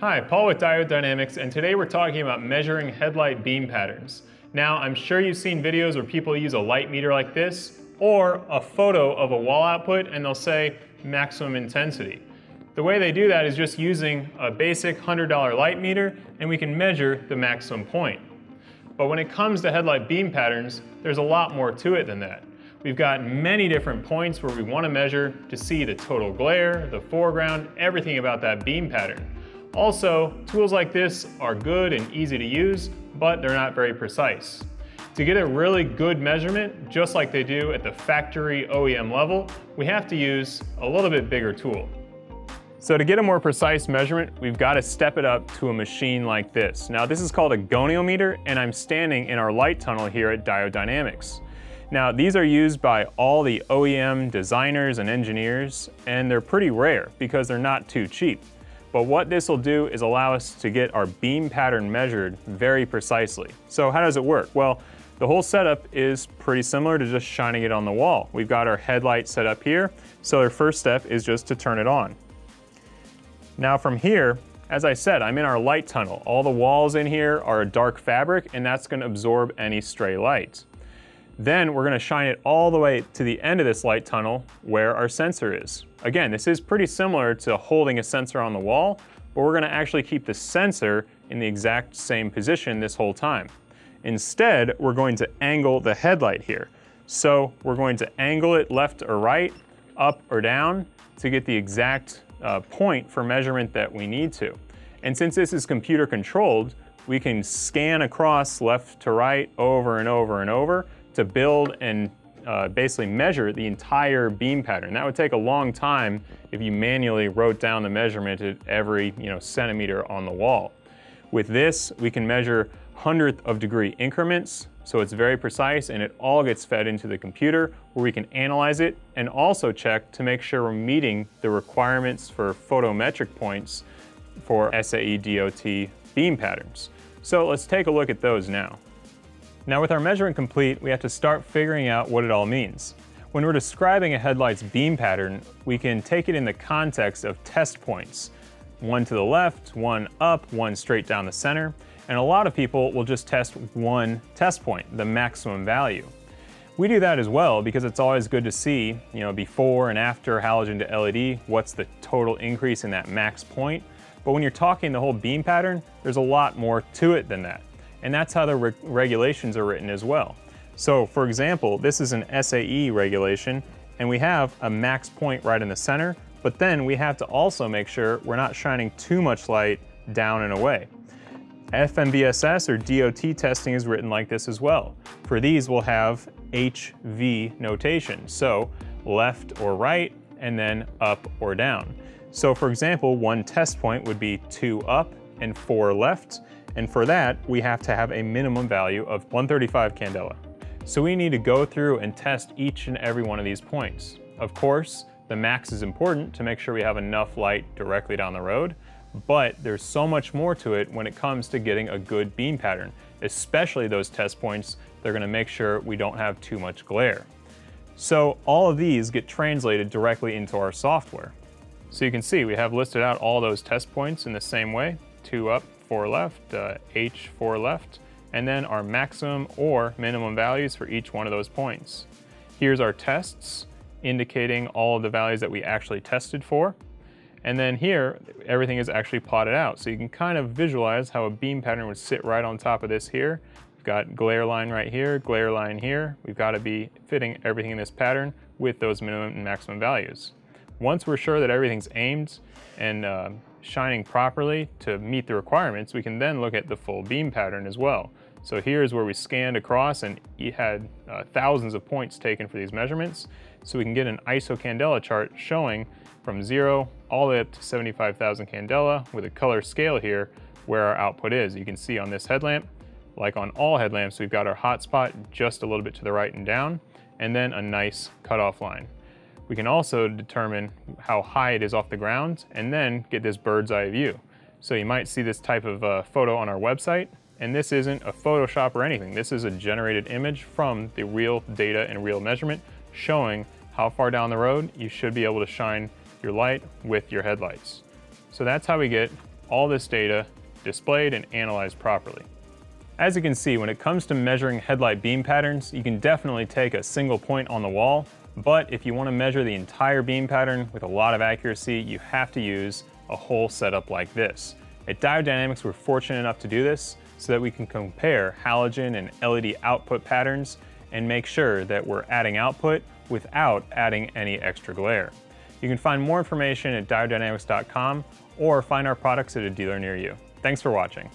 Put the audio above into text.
Hi, Paul with Diode Dynamics, and today we're talking about measuring headlight beam patterns. Now, I'm sure you've seen videos where people use a light meter like this, or a photo of a wall output, and they'll say maximum intensity. The way they do that is just using a basic $100 light meter, and we can measure the maximum point. But when it comes to headlight beam patterns, there's a lot more to it than that. We've got many different points where we want to measure to see the total glare, the foreground, everything about that beam pattern. Also, tools like this are good and easy to use, but they're not very precise. To get a really good measurement, just like they do at the factory OEM level, we have to use a little bit bigger tool. So to get a more precise measurement, we've got to step it up to a machine like this. Now this is called a goniometer, and I'm standing in our light tunnel here at Diode Dynamics. Now, these are used by all the OEM designers and engineers, and they're pretty rare because they're not too cheap. But what this will do is allow us to get our beam pattern measured very precisely. So how does it work? Well, the whole setup is pretty similar to just shining it on the wall. We've got our headlight set up here, so our first step is just to turn it on. Now from here, as I said, I'm in our light tunnel. All the walls in here are a dark fabric, and that's gonna absorb any stray light. Then we're gonna shine it all the way to the end of this light tunnel where our sensor is. Again, this is pretty similar to holding a sensor on the wall, but we're gonna actually keep the sensor in the exact same position this whole time. Instead, we're going to angle the headlight here. So we're going to angle it left or right, up or down to get the exact uh, point for measurement that we need to. And since this is computer controlled, we can scan across left to right over and over and over to build and uh, basically measure the entire beam pattern. That would take a long time if you manually wrote down the measurement at every you know, centimeter on the wall. With this, we can measure hundredth of degree increments, so it's very precise and it all gets fed into the computer where we can analyze it and also check to make sure we're meeting the requirements for photometric points for SAE DOT beam patterns. So let's take a look at those now. Now with our measurement complete, we have to start figuring out what it all means. When we're describing a headlight's beam pattern, we can take it in the context of test points. One to the left, one up, one straight down the center, and a lot of people will just test one test point, the maximum value. We do that as well because it's always good to see, you know, before and after halogen to LED, what's the total increase in that max point. But when you're talking the whole beam pattern, there's a lot more to it than that. And that's how the re regulations are written as well. So for example, this is an SAE regulation and we have a max point right in the center, but then we have to also make sure we're not shining too much light down and away. FMVSS or DOT testing is written like this as well. For these, we'll have HV notation. So left or right, and then up or down. So for example, one test point would be two up and four left. And for that, we have to have a minimum value of 135 candela. So we need to go through and test each and every one of these points. Of course, the max is important to make sure we have enough light directly down the road, but there's so much more to it when it comes to getting a good beam pattern, especially those test points. They're gonna make sure we don't have too much glare. So all of these get translated directly into our software. So you can see we have listed out all those test points in the same way, two up, four left, uh, H four left, and then our maximum or minimum values for each one of those points. Here's our tests indicating all of the values that we actually tested for. And then here, everything is actually plotted out. So you can kind of visualize how a beam pattern would sit right on top of this here. We've got glare line right here, glare line here. We've got to be fitting everything in this pattern with those minimum and maximum values. Once we're sure that everything's aimed and uh, shining properly to meet the requirements, we can then look at the full beam pattern as well. So here's where we scanned across and had uh, thousands of points taken for these measurements. So we can get an isocandela chart showing from zero all the way up to 75,000 candela with a color scale here where our output is. You can see on this headlamp, like on all headlamps, we've got our hotspot just a little bit to the right and down, and then a nice cutoff line. We can also determine how high it is off the ground and then get this bird's eye view. So you might see this type of uh, photo on our website, and this isn't a Photoshop or anything. This is a generated image from the real data and real measurement showing how far down the road you should be able to shine your light with your headlights. So that's how we get all this data displayed and analyzed properly. As you can see, when it comes to measuring headlight beam patterns, you can definitely take a single point on the wall, but if you want to measure the entire beam pattern with a lot of accuracy, you have to use a whole setup like this. At Diode Dynamics, we're fortunate enough to do this so that we can compare halogen and LED output patterns and make sure that we're adding output without adding any extra glare. You can find more information at diodedynamics.com or find our products at a dealer near you. Thanks for watching.